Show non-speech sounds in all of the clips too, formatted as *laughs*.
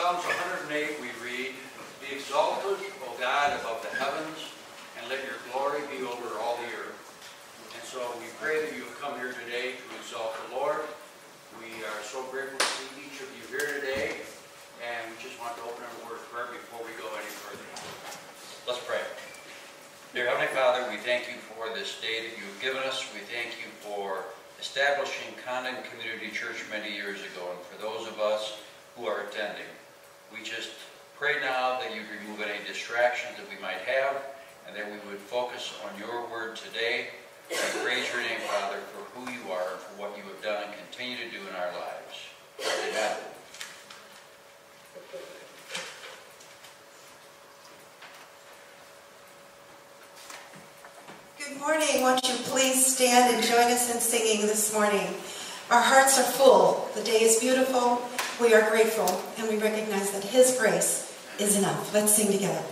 Psalms 108 we read, Be exalted, O God, above the heavens, and let your glory be over all the earth. And so we pray that you have come here today to exalt the Lord. We are so grateful to see each of you here today, and we just want to open our word of prayer before we go any further. Let's pray. Dear Heavenly Father, we thank you for this day that you've given us. We thank you for establishing Condon Community Church many years ago, and for those of us who are attending. We just pray now that you'd remove any distractions that we might have and that we would focus on your word today and praise your name, Father, for who you are and for what you have done and continue to do in our lives. Amen. Good morning. Won't you please stand and join us in singing this morning? Our hearts are full. The day is beautiful. We are grateful, and we recognize that His grace is enough. Let's sing together.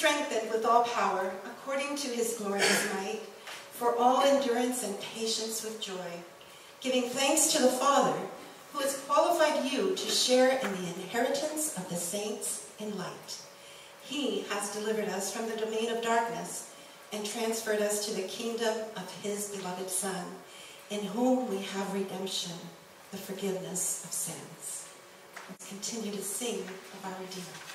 strengthened with all power, according to his glorious might, for all endurance and patience with joy, giving thanks to the Father, who has qualified you to share in the inheritance of the saints in light. He has delivered us from the domain of darkness and transferred us to the kingdom of his beloved Son, in whom we have redemption, the forgiveness of sins. Let's continue to sing of our Redeemer.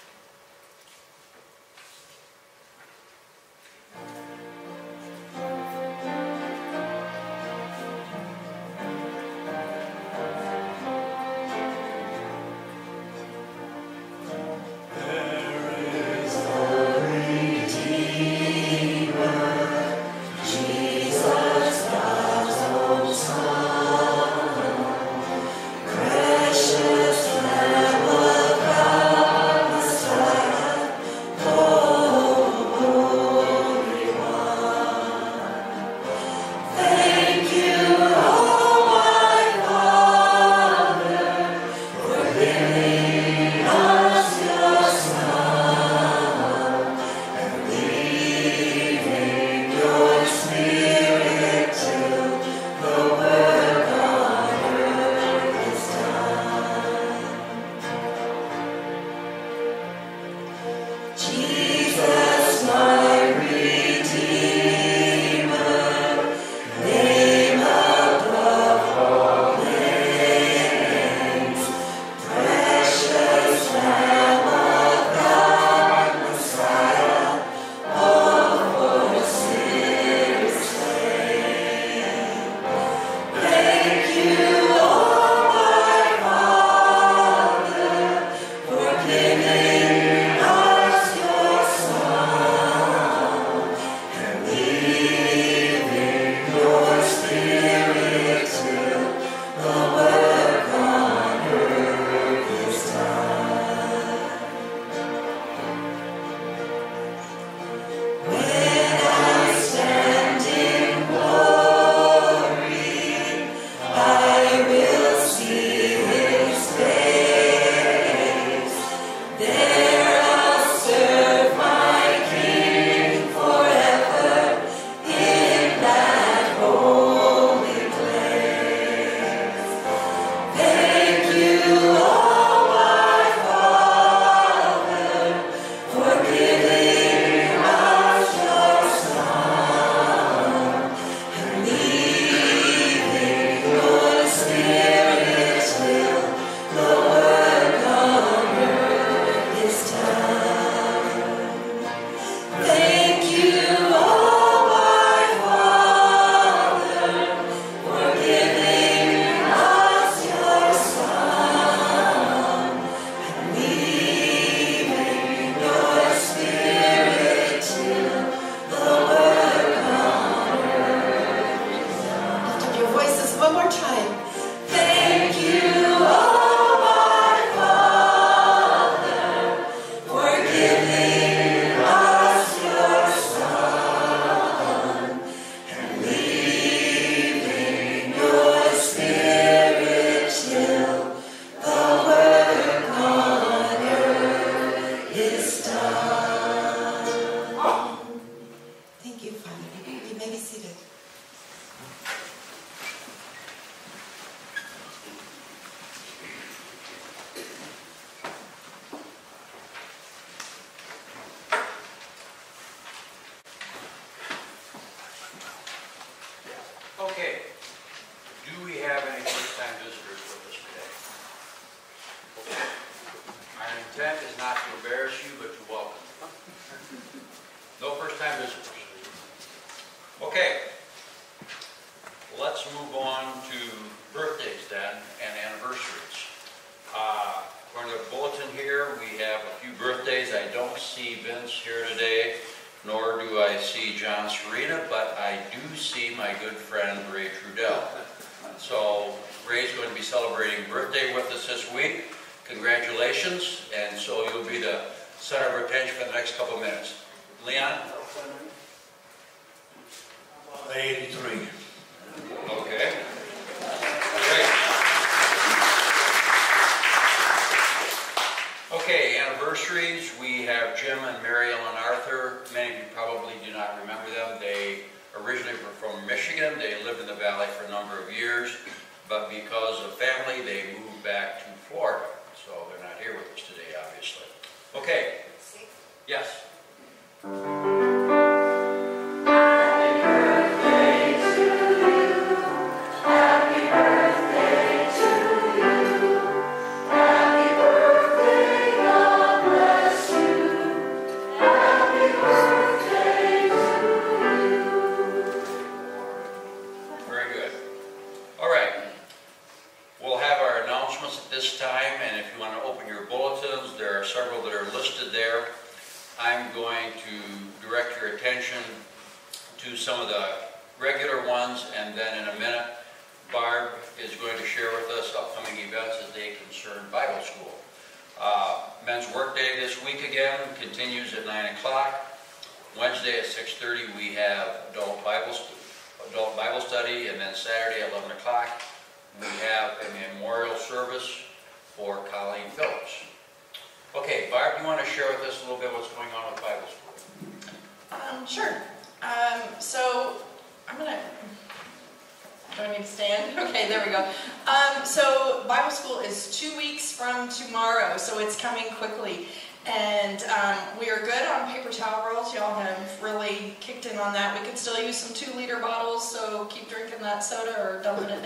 Thank you.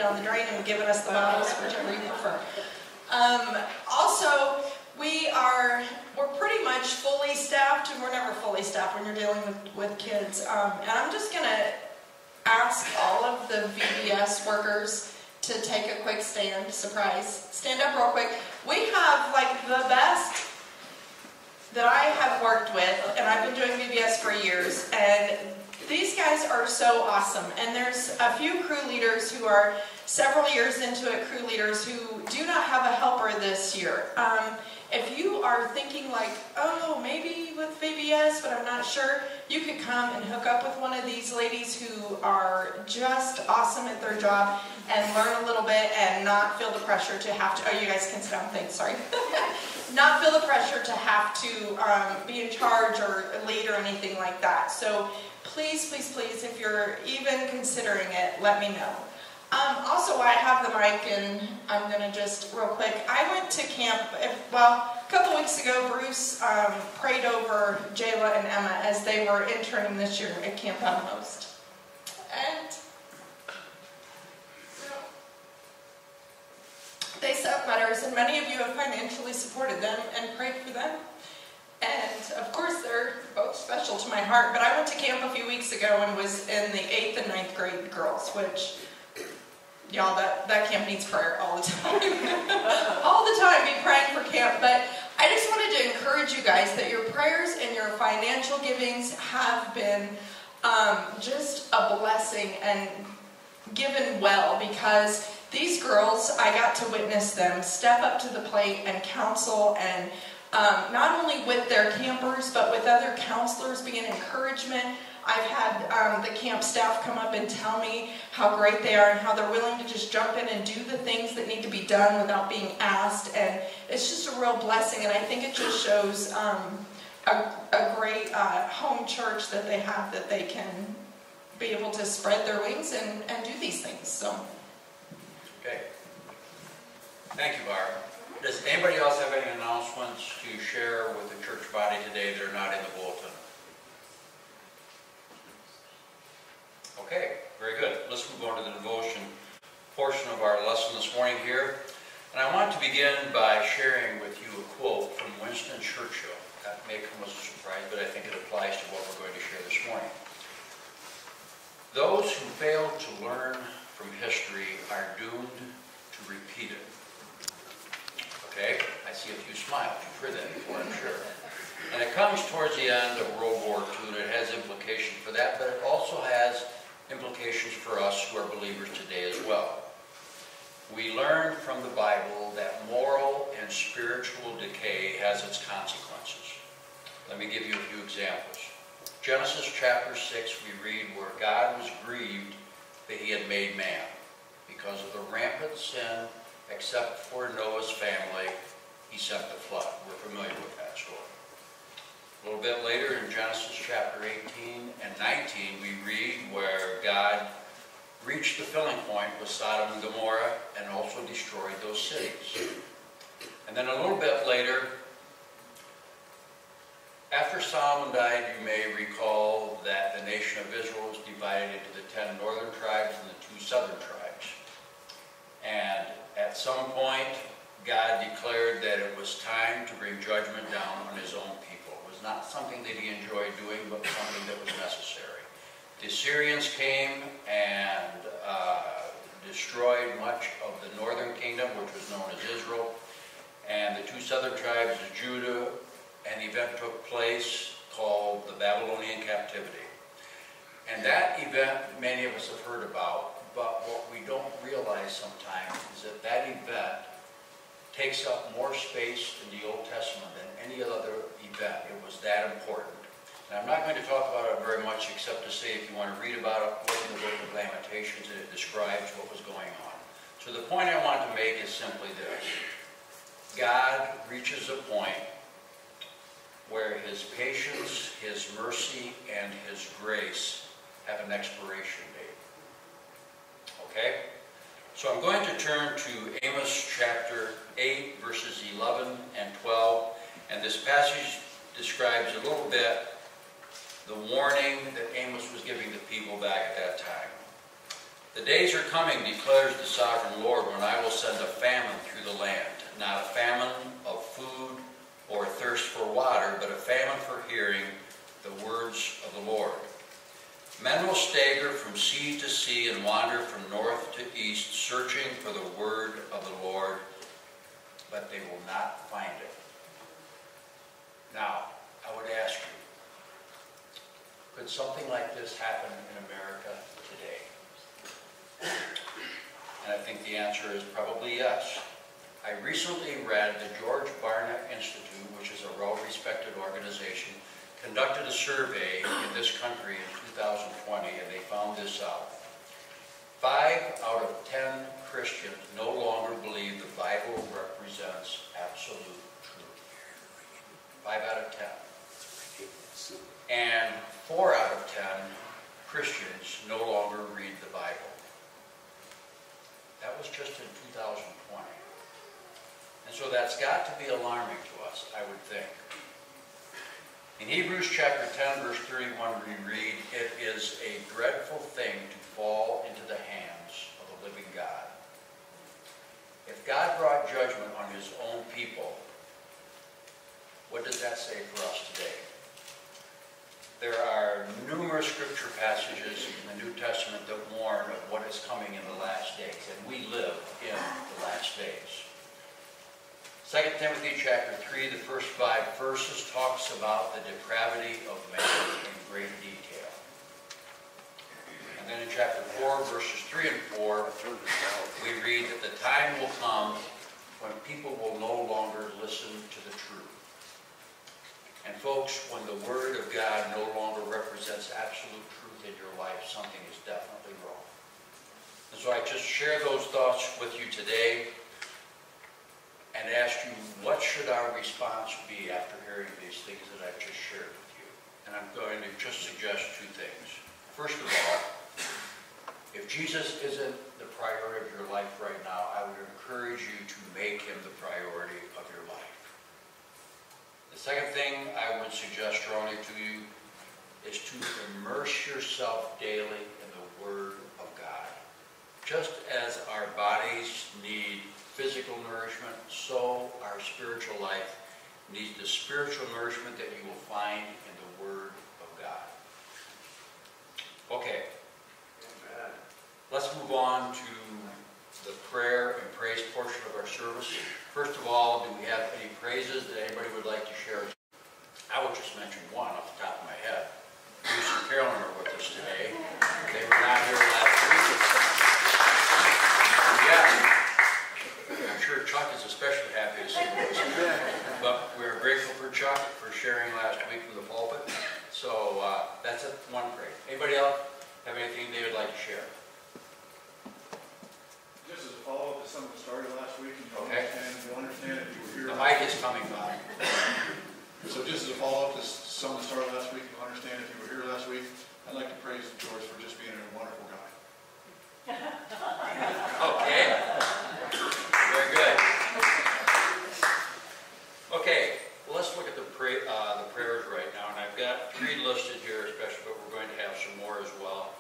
Down the drain and giving us the bottles, whichever you prefer. Um, also, we are, we're pretty much fully staffed, and we're never fully staffed when you're dealing with, with kids. Um, and I'm just gonna ask all of the VBS workers to take a quick stand, surprise, stand up real quick. We have like the best that I have worked with, and I've been doing VBS for years, and these guys are so awesome. And there's a few crew leaders who are several years into it, crew leaders who do not have a helper this year. Um, if you are thinking like, oh, maybe with VBS, but I'm not sure, you could come and hook up with one of these ladies who are just awesome at their job and learn a little bit and not feel the pressure to have to, oh, you guys can sit down, thanks, sorry. *laughs* not feel the pressure to have to um, be in charge or lead or anything like that. So please, please, please, if you're even considering it, let me know. Um, also, I have the mic, and I'm going to just real quick, I went to camp, well, a couple weeks ago, Bruce um, prayed over Jayla and Emma as they were interning this year at Camp Outpost. And they sent letters, and many of you have financially supported them and prayed for them. And of course, they're both special to my heart. But I went to camp a few weeks ago and was in the eighth and ninth grade girls, which y'all that that camp needs prayer all the *laughs* time all the time be praying for camp but i just wanted to encourage you guys that your prayers and your financial givings have been um, just a blessing and given well because these girls i got to witness them step up to the plate and counsel and um, not only with their campers but with other counselors being encouragement I've had um, the camp staff come up and tell me how great they are and how they're willing to just jump in and do the things that need to be done without being asked. And it's just a real blessing. And I think it just shows um, a, a great uh, home church that they have that they can be able to spread their wings and, and do these things. So, Okay. Thank you, Barb. Does anybody else have any announcements to share with the church body today that are not in the bulletin? Okay, very good. Let's move on to the devotion portion of our lesson this morning here. And I want to begin by sharing with you a quote from Winston Churchill. That may come as a surprise, but I think it applies to what we're going to share this morning. Those who fail to learn from history are doomed to repeat it. Okay? you smiles. You've heard that before, I'm sure. And it comes towards the end of World War II, and it has implications for that, but it also has implications for us who are believers today as well. We learn from the Bible that moral and spiritual decay has its consequences. Let me give you a few examples. Genesis chapter 6, we read where God was grieved that he had made man because of the rampant sin, except for Noah's family, he sent the flood. We're familiar with that story. A little bit later in Genesis chapter 18 and 19, we read where God reached the filling point with Sodom and Gomorrah and also destroyed those cities. And then a little bit later, after Solomon died, you may recall that the nation of Israel was divided into the ten northern tribes and the two southern tribes. And at some point, God declared that it was time to bring judgment down on his own people. It was not something that he enjoyed doing, but something that was necessary. The Assyrians came and uh, destroyed much of the northern kingdom, which was known as Israel, and the two southern tribes of Judah an event took place called the Babylonian captivity. And that event many of us have heard about, but what we don't realize sometimes is that that event takes up more space in the Old Testament than any other event. It was that important. And I'm not going to talk about it very much except to say if you want to read about it, look in the book of Lamentations and it describes what was going on. So the point I want to make is simply this. God reaches a point where his patience, his mercy, and his grace have an expiration date. Okay? So I'm going to turn to Amos chapter 8, verses 11 and 12. And this passage describes a little bit the warning that Amos was giving the people back at that time. The days are coming, declares the sovereign Lord, when I will send a famine through the land, not a famine of food or thirst for water, but a famine for hearing the words of the Lord. Men will stagger from sea to sea and wander from north to east, searching for the word of the Lord, but they will not find it. Now, I would ask you, could something like this happen in America today? And I think the answer is probably yes. I recently read the George Barna Institute, which is a well-respected organization, conducted a survey in this country in 2020, and they found this out. Five out of ten Christians no longer believe the Bible represents absolute truth. Five out of ten. And four out of ten Christians no longer read the Bible. That was just in 2020. And so that's got to be alarming to us, I would think. In Hebrews chapter 10, verse 31, we read, It is a dreadful thing to fall into the hands of the living God. If God brought judgment on his own people, what does that say for us today? There are numerous scripture passages in the New Testament that warn of what is coming in the last days, and we live in the last days. 2 Timothy chapter 3, the first five verses, talks about the depravity of man in great detail. And then in chapter 4, verses 3 and 4, we read that the time will come when people will no longer listen to the truth. And folks, when the Word of God no longer represents absolute truth in your life, something is definitely wrong. And so I just share those thoughts with you today and ask you, what should our response be after hearing these things that I've just shared with you? And I'm going to just suggest two things. First of all, if Jesus isn't the priority of your life right now, I would encourage you to make him the priority of your life. The second thing I would suggest strongly to you is to immerse yourself daily in the Word of God. Just as our bodies need physical nourishment, so our spiritual life needs the spiritual nourishment that you will find in the Word of God. Okay, let's move on to the prayer and praise portion of our service. First of all, do we have any praises that anybody would like to share? I will just mention one off the top of my head. Bruce and Carolyn are with us today. They were not here last week. Yeah. I'm sure Chuck is especially happy to see us. *laughs* But we're grateful for Chuck for sharing last week from the pulpit. So uh, that's it, one praise. Anybody else have anything they would like to share? Just as a follow-up to some of the started last week, and you'll Okay. understand, you'll understand if you were here. The mic is coming, by. So just as a follow-up to some of the started last week, you'll understand if you were here last week, I'd like to praise George for just being a wonderful guy. *laughs* Okay. Very good. Okay, well, let's look at the pra- uh, the prayers right now, and I've got three listed here especially, but we're going to have some more as well.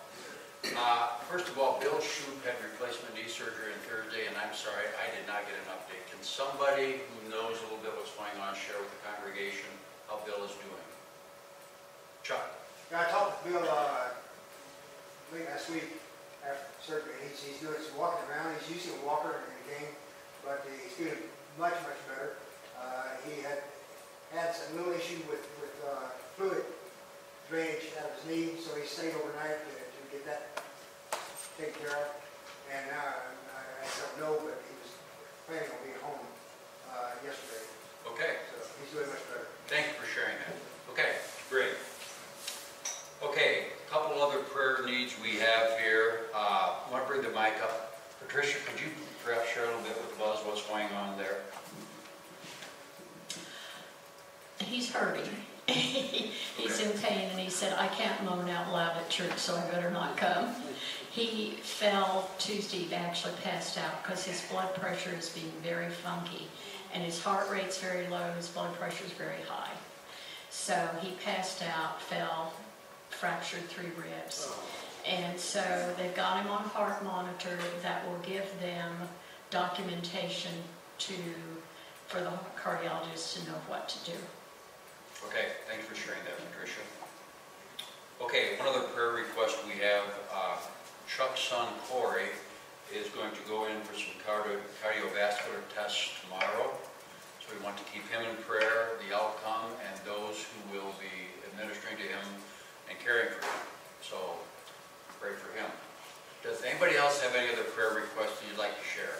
Uh, First of all, Bill Shoup had replacement knee surgery on Thursday, and I'm sorry, I did not get an update. Can somebody who knows a little bit what's going on share with the congregation how Bill is doing? Chuck? Yeah, I talked with Bill, uh, late last week after surgery, he's, he's doing some walking around, he's using a walker in the game, but he's feeling much, much better. Uh, he had, had some little issue with, with, uh, fluid drainage out of his knee, so he stayed overnight to, to get that taken care of. And now, I, I don't know, but he was planning on being home, uh, yesterday, Okay. so he's doing much better. Thank you for sharing that. Okay, great. Okay, a couple other prayer needs we have here. Uh, I want to bring the mic up. Patricia, could you perhaps share a little bit with Buzz what's going on there? He's hurting. *laughs* He's in pain, and he said, I can't moan out loud at church, so I better not come. He fell Tuesday, he actually passed out because his blood pressure is being very funky, and his heart rate's very low, his blood pressure's very high. So he passed out, fell, fractured three ribs. And so they've got him on a heart monitor that will give them documentation to, for the cardiologist to know what to do. Okay, thanks for sharing that, Patricia. Okay, one other prayer request we have, uh, Chuck's son Corey is going to go in for some cardio- cardiovascular tests tomorrow. So we want to keep him in prayer, the outcome, and those who will be administering to him and caring for him. So pray for him. Does anybody else have any other prayer requests that you'd like to share?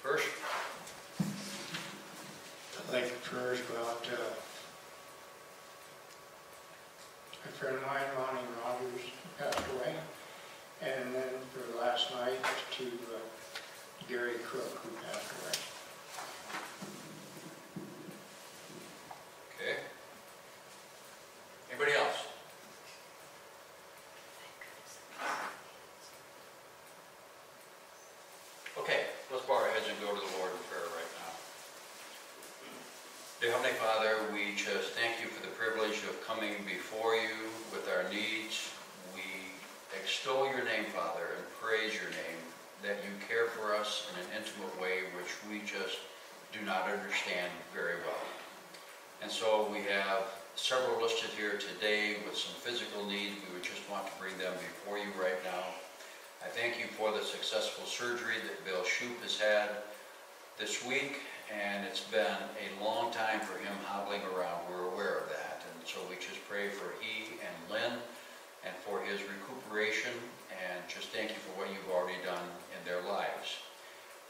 First, I'd like the prayers go out to a friend of mine, Rogers, passed away. And then for last night to uh, Gary Crook, who passed away. okay. Anybody else? Okay, let's bow our heads and go to the Lord in prayer right now. Dear Heavenly Father, we just thank you privilege of coming before you with our needs. We extol your name, Father, and praise your name, that you care for us in an intimate way which we just do not understand very well. And so we have several listed here today with some physical needs. We would just want to bring them before you right now. I thank you for the successful surgery that Bill Shoup has had this week, and it's been a long time for him hobbling around. We're aware of that. And so we just pray for he and Lynn and for his recuperation, and just thank you for what you've already done in their lives.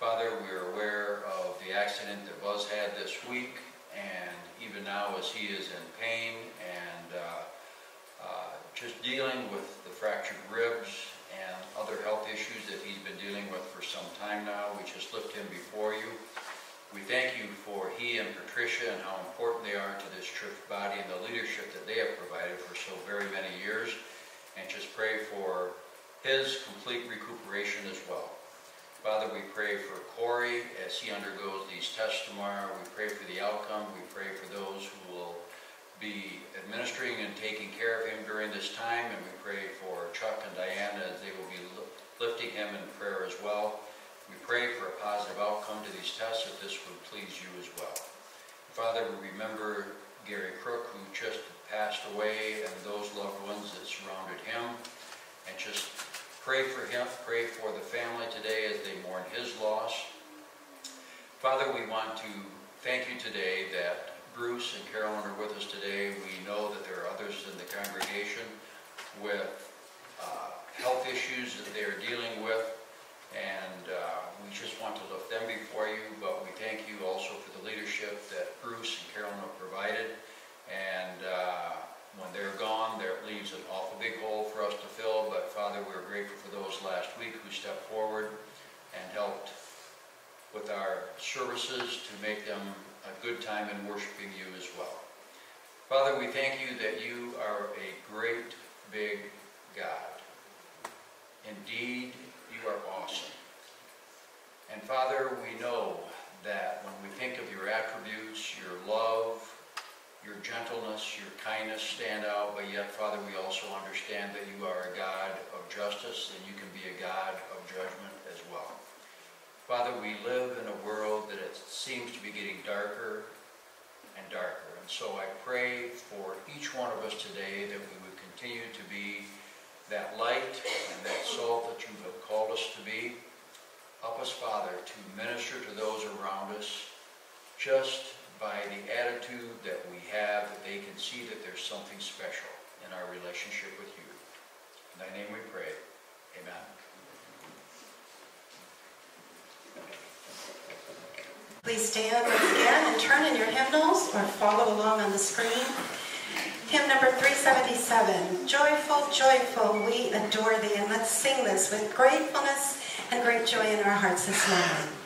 Father, we're aware of the accident that Buzz had this week, and even now as he is in pain and uh, uh, just dealing with the fractured ribs and other health issues that he's been dealing with for some time now, we just lift him before you. We thank you for he and Patricia and how important they are to this church body and the leadership that they have provided for so very many years, and just pray for his complete recuperation as well. Father, we pray for Corey as he undergoes these tests tomorrow. We pray for the outcome. We pray for those who will be administering and taking care of him during this time. And we pray for Chuck and Diana as they will be lifting him in prayer as well. We pray for a positive outcome to these tests, if this would please you as well. Father, we remember Gary Crook, who just passed away, and those loved ones that surrounded him, and just pray for him, pray for the family today as they mourn his loss. Father, we want to thank you today that Bruce and Carolyn are with us today. We know that there are others in the congregation with uh, health issues that they are dealing with, and uh, we just want to lift them before you, but we thank you also for the leadership that Bruce and Carolyn have provided. And uh, when they're gone, there leaves an awful big hole for us to fill, but Father, we're grateful for those last week who stepped forward and helped with our services to make them a good time in worshiping you as well. Father, we thank you that you are a great, big God. Indeed, you are awesome. And Father, we know that when we think of your attributes, your love, your gentleness, your kindness stand out, but yet, Father, we also understand that you are a God of justice and you can be a God of judgment as well. Father, we live in a world that it seems to be getting darker and darker. And so I pray for each one of us today that we would continue to be that light and that salt that you have called us to be. Help us, Father, to minister to those around us just by the attitude that we have, that they can see that there's something special in our relationship with you. In thy name we pray. Amen. Please stand again and turn in your hymnals or follow along on the screen. Hymn number 377, Joyful, Joyful, we adore thee. And let's sing this with gratefulness and great joy in our hearts this morning.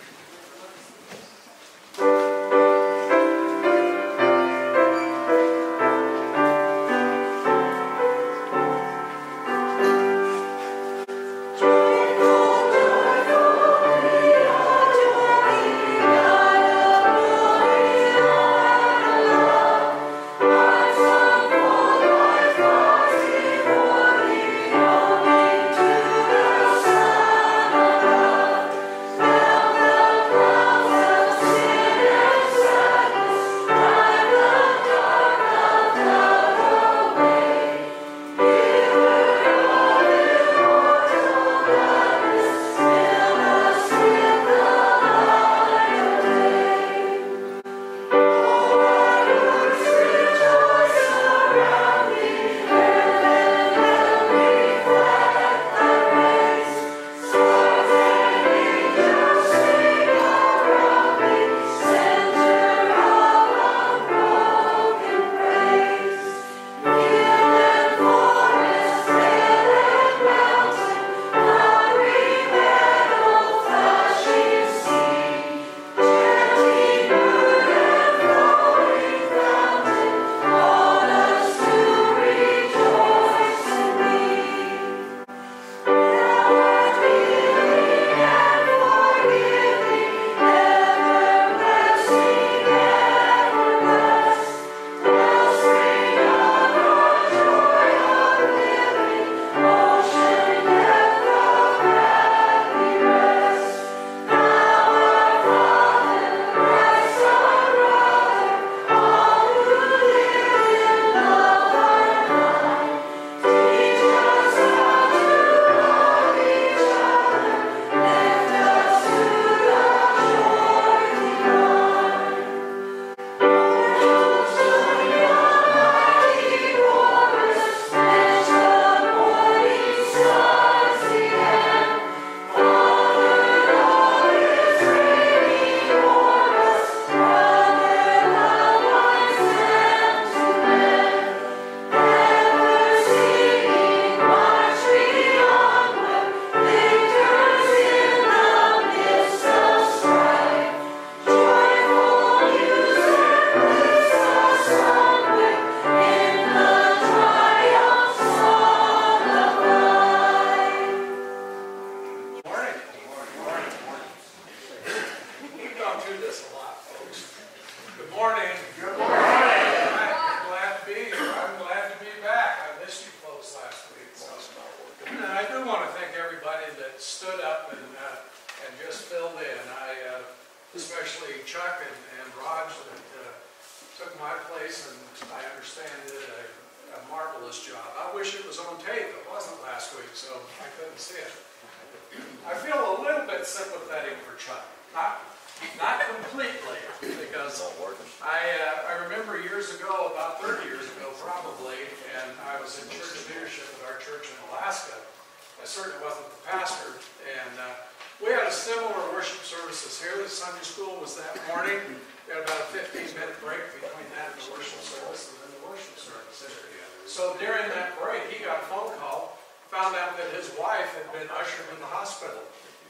Wife had been ushered in the hospital.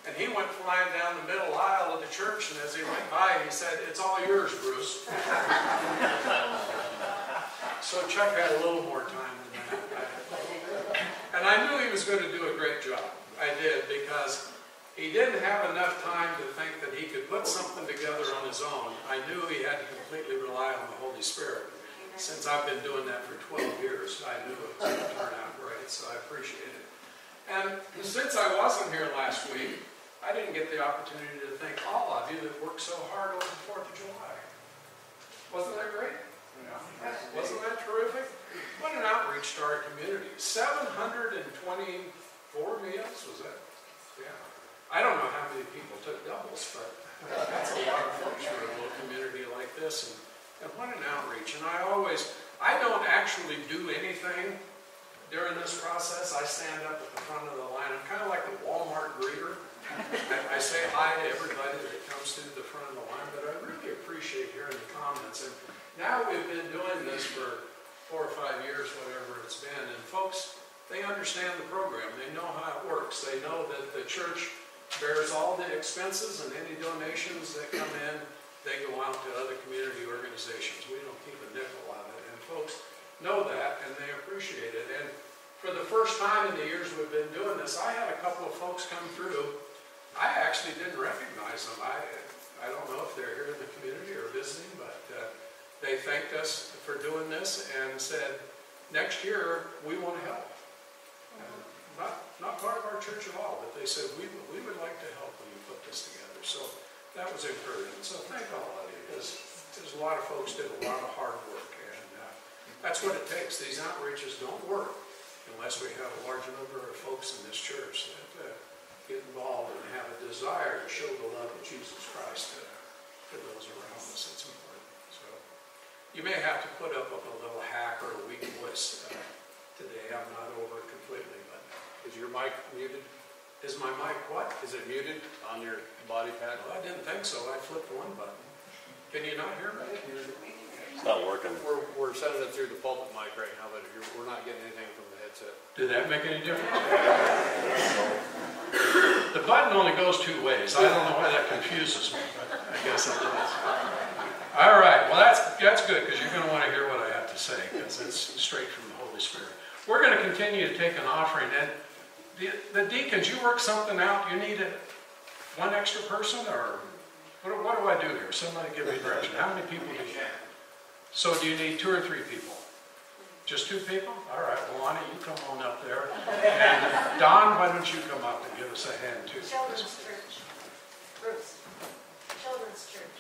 And he went flying down the middle aisle of the church, and as he went by, he said, it's all yours, Bruce. so Chuck had a little more time than that. And I knew he was going to do a great job. I did, because he didn't have enough time to think that he could put something together on his own. I knew he had to completely rely on the Holy Spirit. Since I've been doing that for 12 years, I knew it to turn out great, so I appreciate it. And since I wasn't here last week, I didn't get the opportunity to thank all of you that worked so hard on the 4th of July. Wasn't that great? Wasn't that terrific? What an outreach to our community. 724 meals, was that? Yeah. I don't know how many people took doubles, but that's a lot of folks for a little community like this. And, and what an outreach. And I always, I don't actually do anything during this process. I stand up at the front of the line. I'm kind of like the Walmart greeter. I, I say hi to everybody that comes through the front of the line, but I really appreciate hearing the comments. And now we've been doing this for four or five years, whatever it's been, and folks, they understand the program. They know how it works. They know that the church bears all the expenses and any donations that come in, they go out to other community organizations. We don't keep a nickel of it. And folks know that and they appreciate it. And for the first time in the years we've been doing this, I had a couple of folks come through. I actually didn't recognize them. I, I don't know if they're here in the community or visiting, but uh, they thanked us for doing this and said, next year we want to help. Not, not part of our church at all, but they said, we, we would like to help when you put this together. So that was encouraging. So thank all of you, there's a lot of folks did a lot of hard work, that's what it takes. These outreaches don't work unless we have a large number of folks in this church that uh, get involved and have a desire to show the love of Jesus Christ to, to those around us. It's important. So you may have to put up with a little hack or a weak voice uh, today. I'm not over it completely, but Is your mic muted? is my mic what? Is it muted on your body pad? Well, I didn't think so. I flipped one button. Can you not hear me? It's not working. We're, we're sending it through the pulpit mic right now, but you're, we're not getting anything from the headset. Did that make any difference? The button only goes two ways. I don't know why that confuses me, but I guess it does. All right, well, that's, that's good, because you're going to want to hear what I have to say, because it's straight from the Holy Spirit. We're going to continue to take an offering, and the, the deacons, you work something out, you need a, one extra person, or what, do- what do I do here? Somebody give me direction. How many people do you have? So do you need two or three people? Just two people? All right, well, Lonnie, you come on up there. And Don, why don't you come up and give us a hand too? Children's Church. Bruce. Children's Church.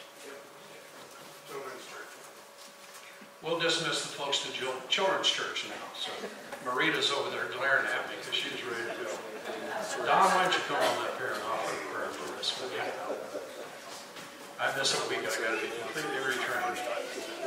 Children's Church. We'll dismiss the folks to Children's Church now. So Marita's over there glaring at me because she's ready to go. Don, why don't you come on up here and offer a prayer for us? will you? I miss a week, I've gotta be completely retrained.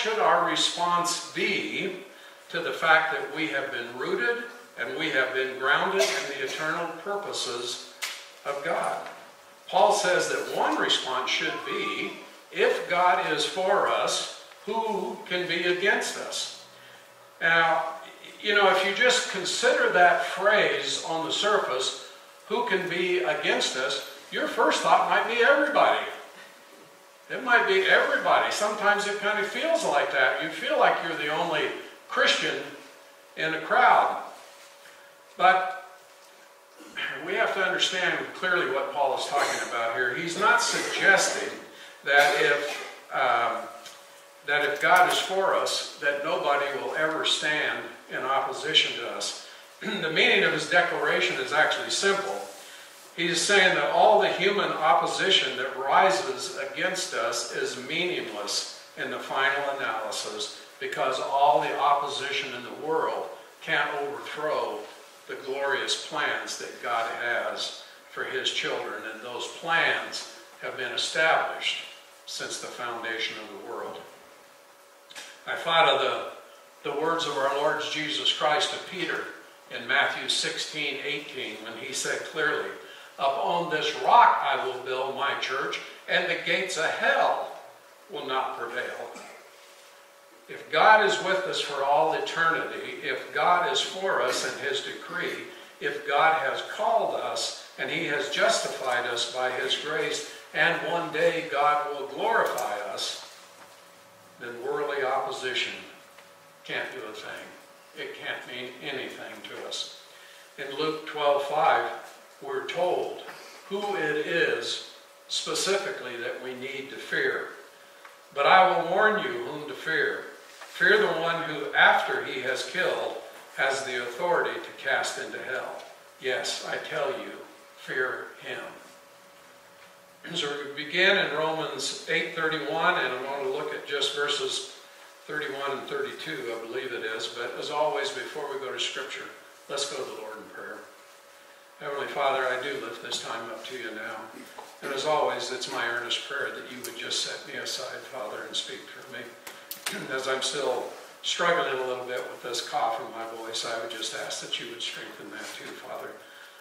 Should our response be to the fact that we have been rooted and we have been grounded in the eternal purposes of God? Paul says that one response should be, if God is for us, who can be against us? Now, you know, if you just consider that phrase on the surface, who can be against us, your first thought might be everybody. It might be everybody. Sometimes it kind of feels like that. You feel like you're the only Christian in a crowd. But we have to understand clearly what Paul is talking about here. He's not suggesting that if um, that if God is for us, that nobody will ever stand in opposition to us. *clears throat* the meaning of his declaration is actually simple. He's saying that all the human opposition that rises against us is meaningless in the final analysis because all the opposition in the world can't overthrow the glorious plans that God has for his children. And those plans have been established since the foundation of the world. I thought of the, the words of our Lord Jesus Christ to Peter in Matthew 16, 18, when he said clearly, Upon this rock I will build my church, and the gates of hell will not prevail. If God is with us for all eternity, if God is for us in his decree, if God has called us and he has justified us by his grace, and one day God will glorify us, then worldly opposition can't do a thing. It can't mean anything to us. In Luke 12:5, we're told who it is specifically that we need to fear. But I will warn you whom to fear. Fear the one who, after he has killed, has the authority to cast into hell. Yes, I tell you, fear him. *clears throat* So we begin in Romans 8.31, and I'm going to look at just verses 31 and 32, I believe it is. But as always, before we go to Scripture, let's go to the Lord in prayer. Heavenly Father, I do lift this time up to you now. And as always, it's my earnest prayer that you would just set me aside, Father, and speak through me. *clears throat* as I'm still struggling a little bit with this cough in my voice, I would just ask that you would strengthen that too, Father.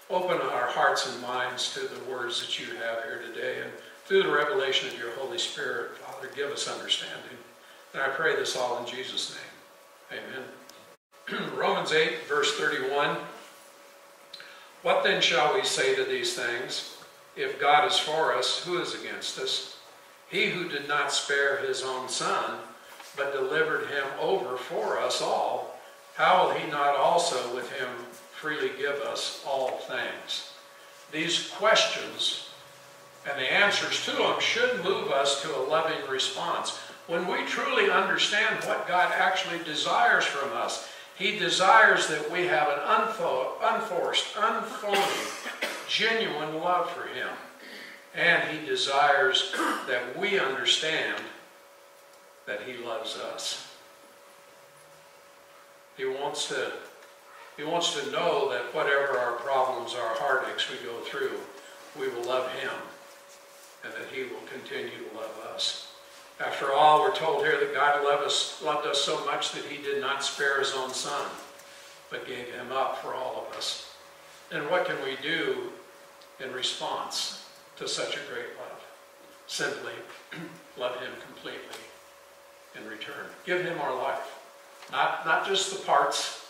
Open our hearts and minds to the words that you have here today, and through the revelation of your Holy Spirit, Father, give us understanding. And I pray this all in Jesus' name. Amen. *clears throat* Romans 8, verse 31. What then shall we say to these things? If God is for us, who is against us? He who did not spare his own son, but delivered him over for us all, how will he not also with him freely give us all things? These questions and the answers to them should move us to a loving response. When we truly understand what God actually desires from us, He desires that we have an unforced, unphony, genuine love for Him. And He desires that we understand that he loves us. He wants to he wants to know that whatever our problems, our heartaches we go through, we will love him and that he will continue to love us. After all, we're told here that God loved us, loved us so much that he did not spare his own son, but gave him up for all of us. And what can we do in response to such a great love? Simply *clears throat* love him completely in return. Give him our life. Not, not just the parts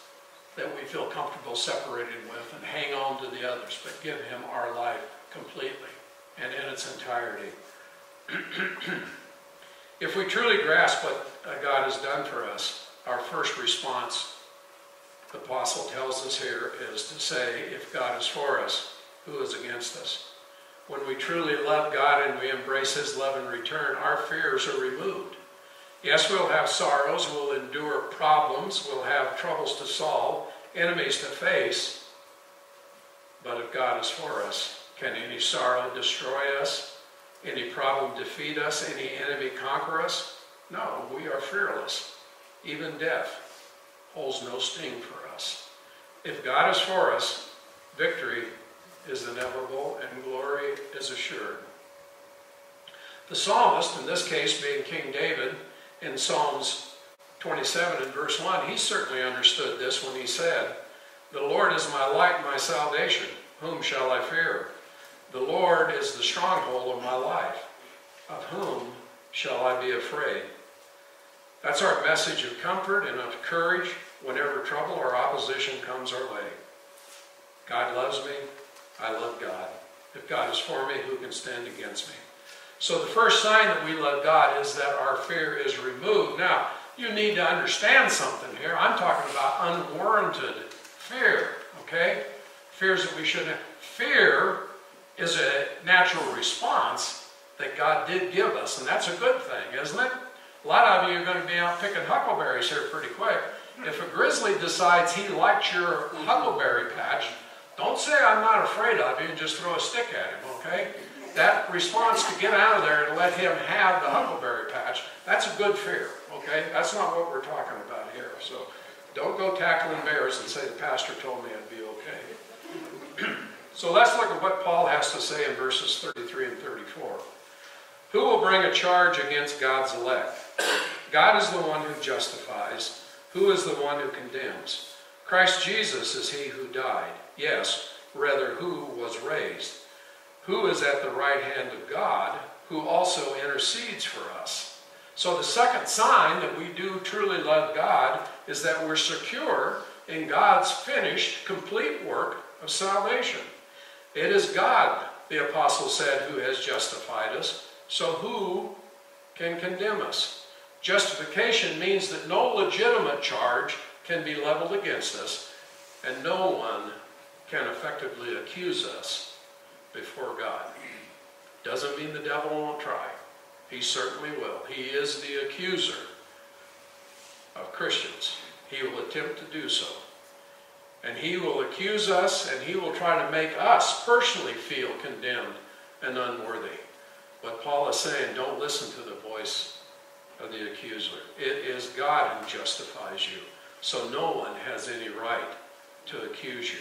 that we feel comfortable separated with and hang on to the others, but give him our life completely and in its entirety. *clears throat* if we truly grasp what uh, God has done for us, our first response the apostle tells us here is to say, if God is for us, who is against us? When we truly love God and we embrace His love in return, our fears are removed. Yes, we'll have sorrows, we'll endure problems, we'll have troubles to solve, enemies to face. But if God is for us, can any sorrow destroy us? Any problem defeat us? Any enemy conquer us? No, we are fearless. Even death holds no sting for us. If God is for us, victory is inevitable and glory is assured. The psalmist, in this case being King David, in Psalms 27 and verse 1, he certainly understood this when he said, The Lord is my light my salvation. Whom shall I fear? The Lord is the stronghold of my life. Of whom shall I be afraid? That's our message of comfort and of courage whenever trouble or opposition comes our way. God loves me. I love God. If God is for me, who can stand against me? So the first sign that we love God is that our fear is removed. Now, you need to understand something here. I'm talking about unwarranted fear, okay? Fears that we shouldn't have. Fear is a natural response that God did give us, and that's a good thing, isn't it? A lot of you are going to be out picking huckleberries here pretty quick. If a grizzly decides he likes your huckleberry patch, don't say I'm not afraid of you and just throw a stick at him, okay? That response to get out of there and let him have the huckleberry patch, that's a good fear, okay? That's not what we're talking about here. So don't go tackling bears and say the pastor told me I'd be okay. *clears throat* so let's look at what Paul has to say in verses 33 and 34. Who will bring a charge against God's elect? God is the one who justifies. Who is the one who condemns? Christ Jesus is he who died. Yes, rather, who was raised. Who is at the right hand of God, who also intercedes for us. So the second sign that we do truly love God is that we're secure in God's finished, complete work of salvation. It is God, the apostle said, who has justified us. So who can condemn us? Justification means that no legitimate charge can be leveled against us, and no one can effectively accuse us before God. Doesn't mean the devil won't try. He certainly will. He is the accuser of Christians. He will attempt to do so. And he will accuse us and he will try to make us personally feel condemned and unworthy. But Paul is saying, don't listen to the voice of the accuser. It is God who justifies you. So no one has any right to accuse you.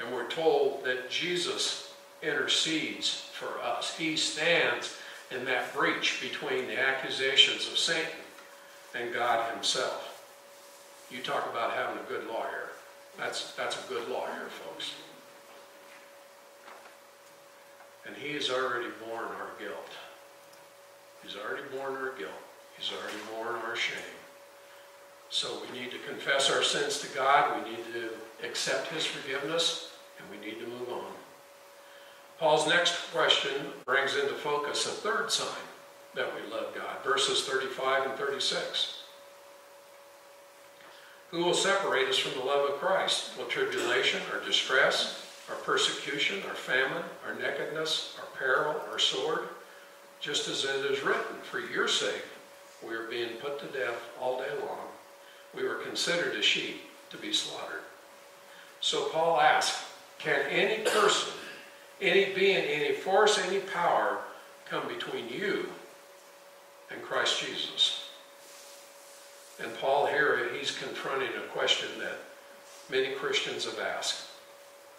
And we're told that Jesus intercedes for us. He stands in that breach between the accusations of Satan and God himself. You talk about having a good lawyer. That's, that's a good lawyer, folks. And he has already borne our guilt. He's already borne our guilt. He's already borne our shame. So we need to confess our sins to God. We need to accept his forgiveness. And we need to move on. Paul's next question brings into focus a third sign that we love God. Verses 35 and 36. Who will separate us from the love of Christ? Will tribulation or distress, or persecution, or famine, or nakedness, or peril, or sword? Just as it is written, for your sake we are being put to death all day long. We were considered as sheep to be slaughtered. So Paul asks, can any person, any being, any force, any power come between you and Christ Jesus? And Paul here, he's confronting a question that many Christians have asked.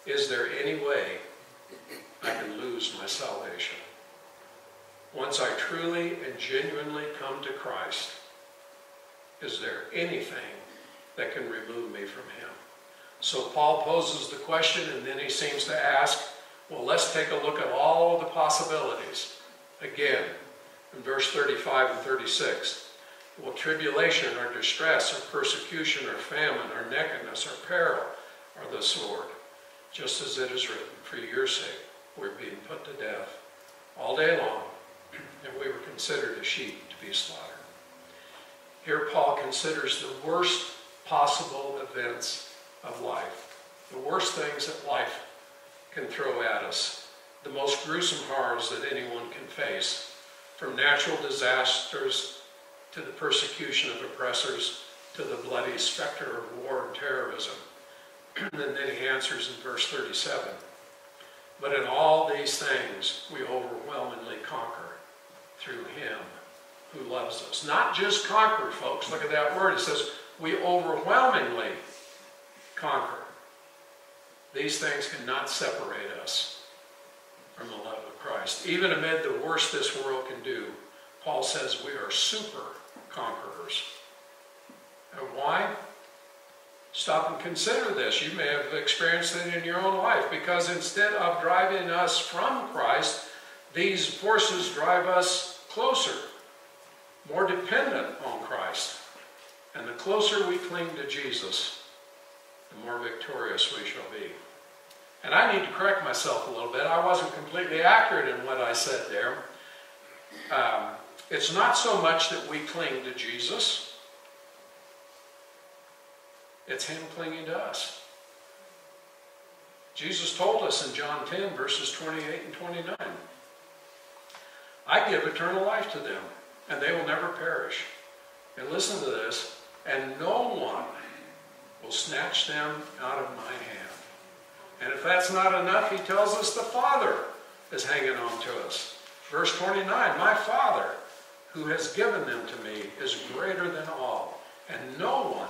Is there any way I can lose my salvation? Once I truly and genuinely come to Christ, is there anything that can remove me from him? So Paul poses the question and then he seems to ask, well, let's take a look at all the possibilities. Again, in verse 35 and 36, will tribulation or distress or persecution or famine or nakedness or peril or the sword, just as it is written, for your sake we're being put to death all day long, *clears throat* and we were considered as sheep to be slaughtered. Here Paul considers the worst possible events of life, the worst things that life can throw at us, the most gruesome horrors that anyone can face, from natural disasters to the persecution of oppressors to the bloody specter of war and terrorism. *clears throat* and then he answers in verse 37 But in all these things we overwhelmingly conquer through him who loves us. Not just conquer, folks. Look at that word. It says we overwhelmingly conquer. These things cannot separate us from the love of Christ. Even amid the worst this world can do, Paul says we are super conquerors. And why? Stop and consider this. You may have experienced it in your own life because instead of driving us from Christ, these forces drive us closer, more dependent on Christ. And the closer we cling to Jesus, the more victorious we shall be. And I need to correct myself a little bit. I wasn't completely accurate in what I said there. Um, it's not so much that we cling to Jesus, it's Him clinging to us. Jesus told us in John 10, verses 28 and 29 I give eternal life to them, and they will never perish. And listen to this, and no one will snatch them out of my hand. And if that's not enough, he tells us the Father is hanging on to us. Verse 29 My Father, who has given them to me, is greater than all, and no one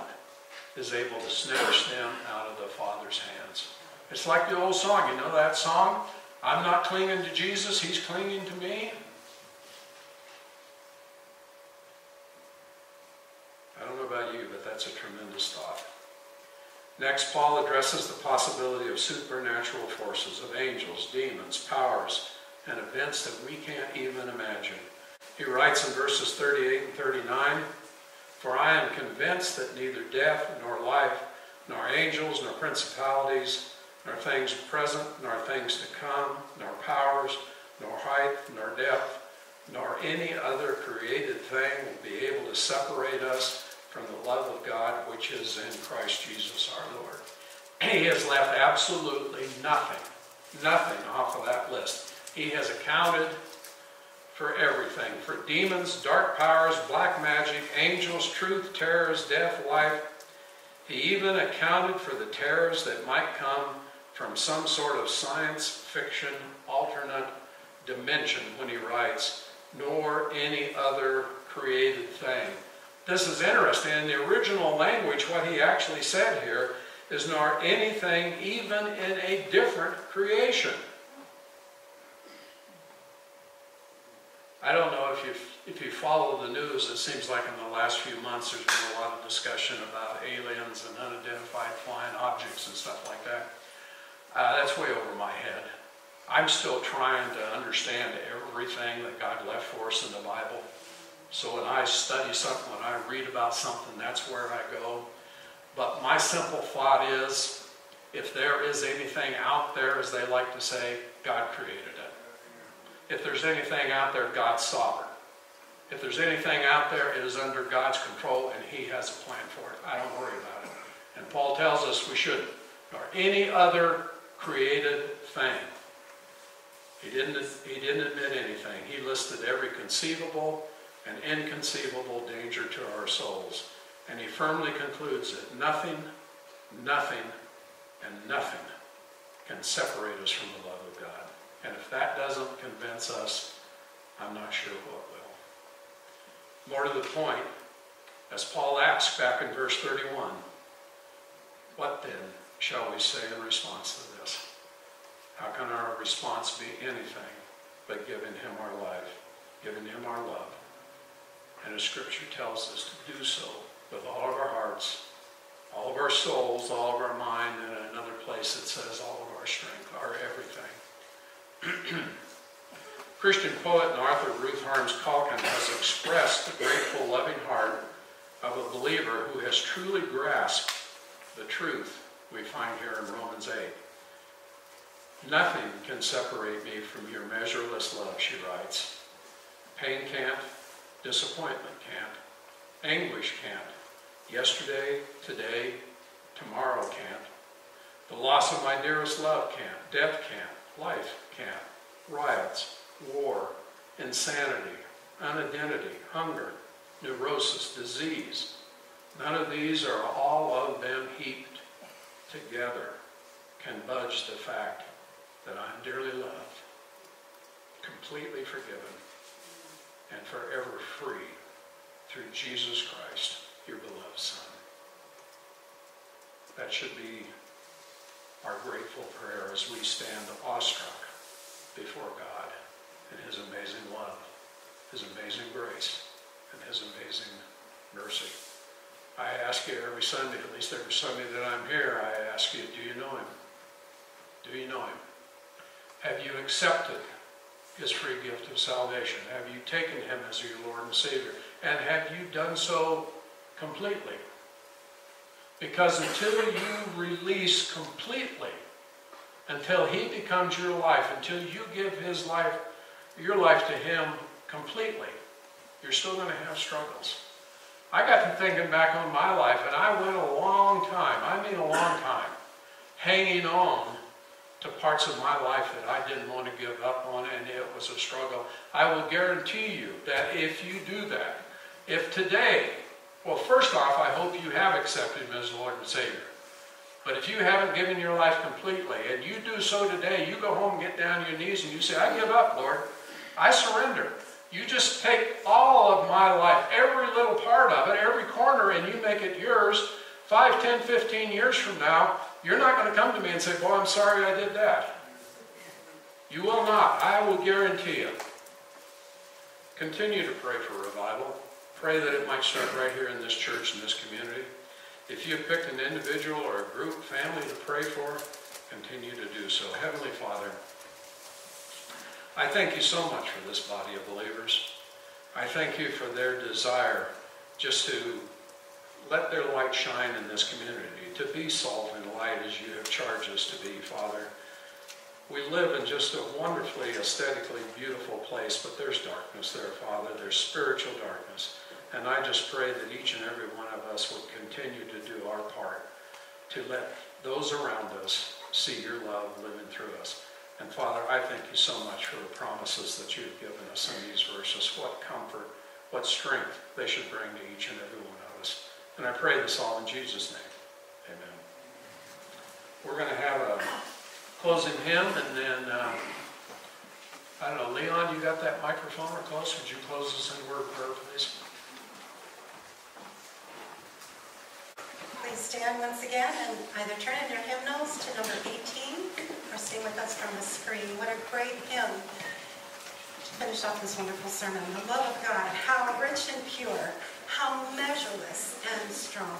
is able to snatch them out of the Father's hands. It's like the old song. You know that song? I'm not clinging to Jesus, He's clinging to me. I don't know about you, but that's a tremendous thought. Next, Paul addresses the possibility of supernatural forces, of angels, demons, powers, and events that we can't even imagine. He writes in verses 38 and 39, For I am convinced that neither death, nor life, nor angels, nor principalities, nor things present, nor things to come, nor powers, nor height, nor depth, nor any other created thing will be able to separate us from the love of God which is in Christ Jesus our Lord. He has left absolutely nothing, nothing off of that list. He has accounted for everything for demons, dark powers, black magic, angels, truth, terrors, death, life. He even accounted for the terrors that might come from some sort of science fiction alternate dimension when he writes, nor any other created thing this is interesting. In the original language, what he actually said here is nor anything even in a different creation. I don't know if you if you follow the news, it seems like in the last few months there's been a lot of discussion about aliens and unidentified flying objects and stuff like that. Uh, that's way over my head. I'm still trying to understand everything that God left for us in the Bible. So when I study something, when I read about something, that's where I go. But my simple thought is, if there is anything out there, as they like to say, God created. If there's anything out there, God's sovereign. If there's anything out there, it is under God's control and He has a plan for it. I don't worry about it. And Paul tells us we shouldn't. Nor any other created thing. He didn't, he didn't admit anything. He listed every conceivable and inconceivable danger to our souls. And he firmly concludes that nothing, nothing, and nothing can separate us from the love. And if that doesn't convince us, I'm not sure what will. More to the point, as Paul asks back in verse 31, what then shall we say in response to this? How can our response be anything but giving him our life, giving him our love, and the scripture tells us to do so with all of our hearts, all of our souls, all of our mind, and in another place it says all of our strength, our everything. *clears throat* Christian poet and author Ruth Harms Calkins has expressed the grateful, loving heart of a believer who has truly grasped the truth we find here in Romans 8. Nothing can separate me from your measureless love, she writes. Pain can't, Disappointment can't. Anguish can't. Yesterday, today, Tomorrow can't. The loss of my dearest love can't. Death can't. Life can't. Riots, war, insanity, unidentity, hunger, neurosis, disease. None of these or all of them heaped together can budge the fact that I'm dearly loved, completely forgiven, and forever free through Jesus Christ, your beloved Son. That should be our grateful prayer as we stand awestruck before God and his amazing love, his amazing grace, and his amazing mercy. I ask you every Sunday, at least every Sunday that I'm here, I ask you, do you know him? Do you know him? Have you accepted his free gift of salvation? Have you taken him as your Lord and Savior? And have you done so completely? Because until you release completely, until he becomes your life, until you give his life, your life to him completely, you're still going to have struggles. I got to thinking back on my life, and I went a long time, I mean a long time, hanging on to parts of my life that I didn't want to give up on, and it was a struggle. I will guarantee you that if you do that, if today, well, first off, I hope you have accepted Him as Lord and Savior. But if you haven't given your life completely, and you do so today, you go home, get down on your knees, and you say, I give up, Lord. I surrender. You just take all of my life, every little part of it, every corner, and you make it yours. Five, ten, fifteen years from now, you're not going to come to me and say, Boy, I'm sorry I did that. You will not. I will guarantee you. Continue to pray for revival. Pray that it might start right here in this church, in this community. If you've picked an individual or a group, family to pray for, continue to do so. Heavenly Father, I thank you so much for this body of believers. I thank you for their desire just to let their light shine in this community, to be salt and light as you have charged us to be, Father. We live in just a wonderfully, aesthetically beautiful place, but there's darkness there, Father. There's spiritual darkness. And I just pray that each and every one of us would continue to do our part to let those around us see your love living through us. And Father, I thank you so much for the promises that you've given us in these verses. What comfort, what strength they should bring to each and every one of us. And I pray this all in Jesus' name. Amen. We're going to have a closing hymn and then, uh, I don't know, Leon, you got that microphone or close? Would you close us in word prayer, please? Please stand once again and either turn in your hymnals to number 18 or sing with us from the screen. What a great hymn to finish off this wonderful sermon. The love of God, how rich and pure, how measureless and strong.